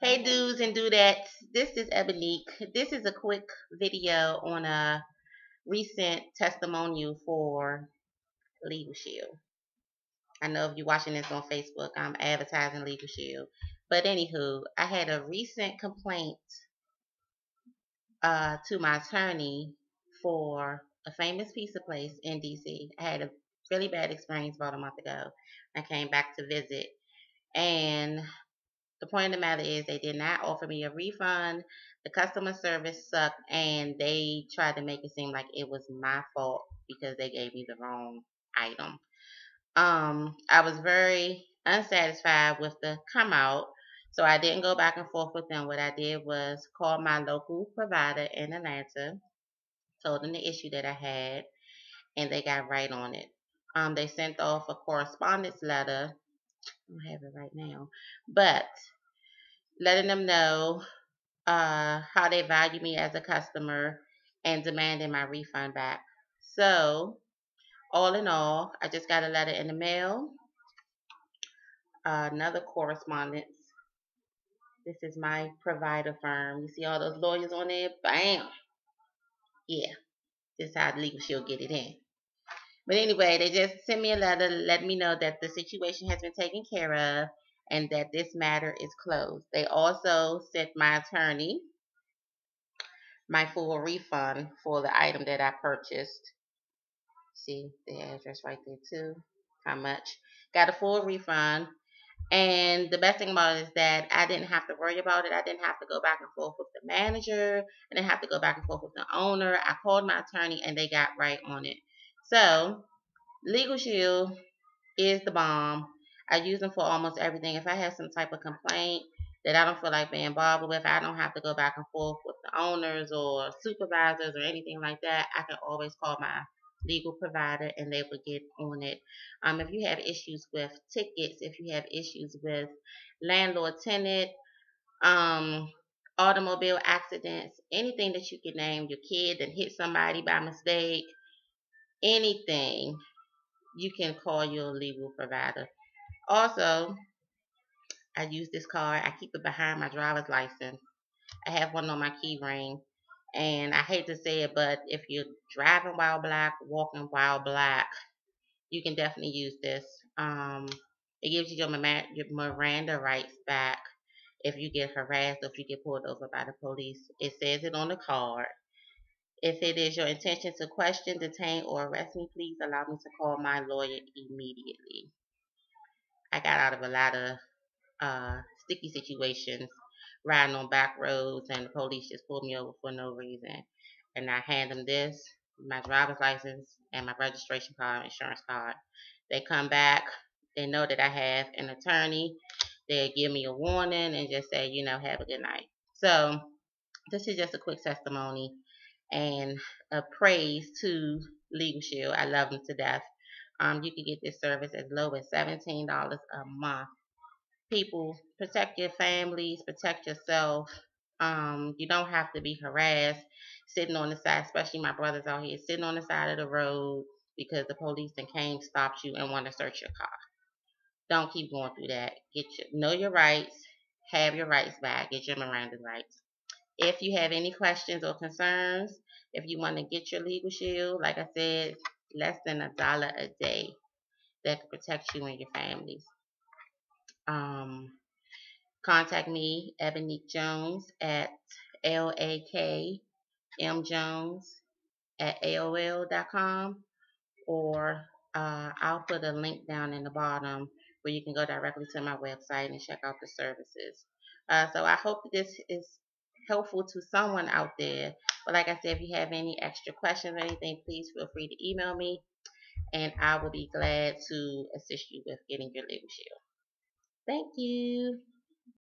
Hey dudes and dudettes, this is Ebonique. This is a quick video on a recent testimonial for Legal Shield. I know if you're watching this on Facebook, I'm advertising Legal Shield. But anywho, I had a recent complaint uh, to my attorney for a famous pizza place in DC. I had a really bad experience about a month ago. I came back to visit and the point of the matter is they did not offer me a refund. The customer service sucked and they tried to make it seem like it was my fault because they gave me the wrong item. Um, I was very unsatisfied with the come out. So I didn't go back and forth with them. What I did was call my local provider in Atlanta, told them the issue that I had, and they got right on it. Um, they sent off a correspondence letter I have it right now, but letting them know uh, how they value me as a customer and demanding my refund back. So, all in all, I just got a letter in the mail, uh, another correspondence. This is my provider firm. You see all those lawyers on there? Bam! Yeah, this is how Legal Shield get it in. But anyway, they just sent me a letter letting me know that the situation has been taken care of and that this matter is closed. They also sent my attorney my full refund for the item that I purchased. See the address right there too. How much? Got a full refund. And the best thing about it is that I didn't have to worry about it. I didn't have to go back and forth with the manager. I didn't have to go back and forth with the owner. I called my attorney and they got right on it. So, Legal Shield is the bomb. I use them for almost everything. If I have some type of complaint that I don't feel like being bothered with, I don't have to go back and forth with the owners or supervisors or anything like that. I can always call my legal provider and they will get on it. Um, if you have issues with tickets, if you have issues with landlord tenant, um, automobile accidents, anything that you can name, your kid that hit somebody by mistake, anything, you can call your legal provider. Also, I use this card. I keep it behind my driver's license. I have one on my key ring. And I hate to say it, but if you're driving while black, walking while black, you can definitely use this. Um, it gives you your, Miranda rights back if you get harassed or if you get pulled over by the police. It says it on the card. If it is your intention to question, detain, or arrest me, please allow me to call my lawyer immediately. I got out of a lot of uh, sticky situations riding on back roads and the police just pulled me over for no reason. And I hand them this, my driver's license and my registration card, insurance card. They come back, they know that I have an attorney. They give me a warning and just say, you know, have a good night. So this is just a quick testimony and a praise to Legal Shield. I love them to death. Um, you can get this service as low as $17 a month. People, protect your families, protect yourself. Um, you don't have to be harassed sitting on the side, especially my brothers out here, sitting on the side of the road because the police and came, stopped you, and want to search your car. Don't keep going through that. Get your, know your rights, have your rights back, get your Miranda rights. If you have any questions or concerns, if you want to get your legal shield, like I said, less than a dollar a day that can protect you and your families. Um, contact me, Ebonique Jones, at L-A-K-M Jones at AOL.com or uh, I'll put a link down in the bottom where you can go directly to my website and check out the services. Uh, so I hope this is helpful to someone out there. But like I said, if you have any extra questions or anything, please feel free to email me and I will be glad to assist you with getting your legal shield. Thank you.